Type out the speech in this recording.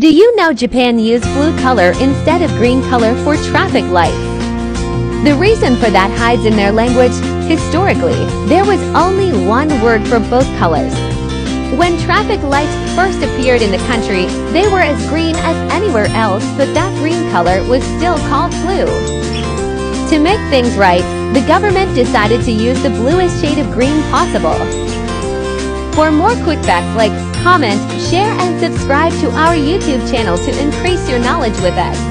Do you know Japan used blue color instead of green color for traffic lights? The reason for that hides in their language. Historically, there was only one word for both colors. When traffic lights first appeared in the country, they were as green as anywhere else, but that green color was still called blue. To make things right, the government decided to use the bluest shade of green possible. For more quick facts like comment, share and subscribe to our YouTube channel to increase your knowledge with us.